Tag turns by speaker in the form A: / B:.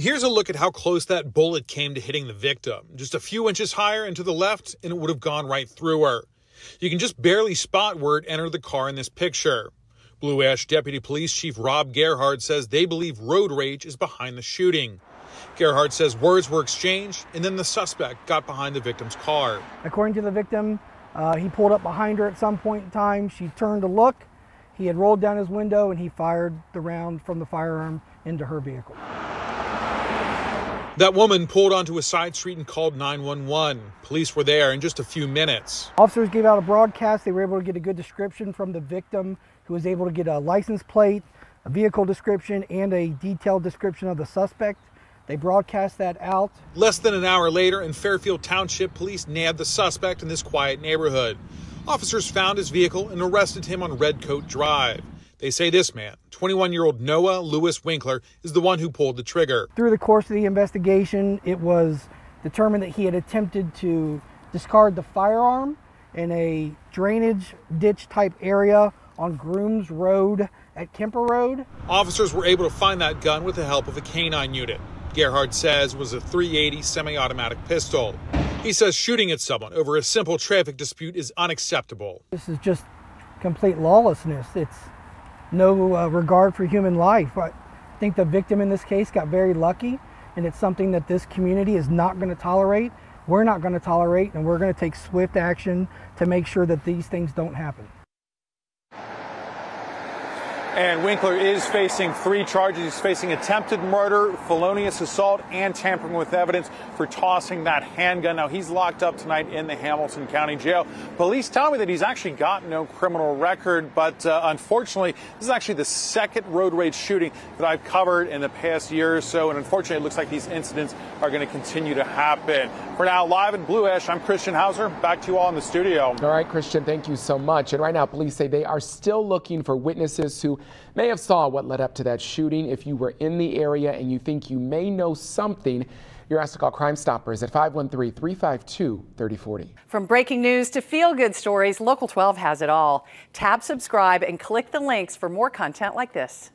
A: Here's a look at how close that bullet came to hitting the victim. Just a few inches higher and to the left, and it would have gone right through her. You can just barely spot where it entered the car in this picture. Blue Ash Deputy Police Chief Rob Gerhard says they believe road rage is behind the shooting. Gerhard says words were exchanged, and then the suspect got behind the victim's car.
B: According to the victim, uh, he pulled up behind her at some point in time. She turned to look. He had rolled down his window and he fired the round from the firearm into her vehicle.
A: That woman pulled onto a side street and called 911. Police were there in just a few minutes.
B: Officers gave out a broadcast. They were able to get a good description from the victim, who was able to get a license plate, a vehicle description, and a detailed description of the suspect. They broadcast that out.
A: Less than an hour later, in Fairfield Township, police nabbed the suspect in this quiet neighborhood. Officers found his vehicle and arrested him on Redcoat Drive. They say this man, 21 year old Noah Lewis Winkler, is the one who pulled the trigger.
B: Through the course of the investigation, it was determined that he had attempted to discard the firearm in a drainage ditch type area on Grooms Road at Kemper Road.
A: Officers were able to find that gun with the help of a canine unit. Gerhard says was a 380 semi automatic pistol. He says shooting at someone over a simple traffic dispute is unacceptable.
B: This is just complete lawlessness. It's no uh, regard for human life. I think the victim in this case got very lucky, and it's something that this community is not going to tolerate. We're not going to tolerate, and we're going to take swift action to make sure that these things don't happen.
C: And Winkler is facing three charges. He's facing attempted murder, felonious assault, and tampering with evidence for tossing that handgun. Now, he's locked up tonight in the Hamilton County Jail. Police tell me that he's actually got no criminal record, but uh, unfortunately, this is actually the second road rage shooting that I've covered in the past year or so. And unfortunately, it looks like these incidents are going to continue to happen. For now, live in Blue Ash, I'm Christian Hauser. Back to you all in the studio.
D: All right, Christian, thank you so much. And right now, police say they are still looking for witnesses who may have saw what led up to that shooting. If you were in the area and you think you may know something, you're asked to call Crime Stoppers at 513-352-3040.
E: From breaking news to feel-good stories, Local 12 has it all. Tab subscribe and click the links for more content like this.